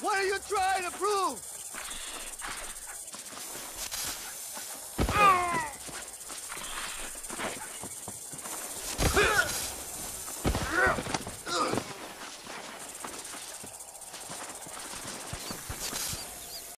What are you trying to prove?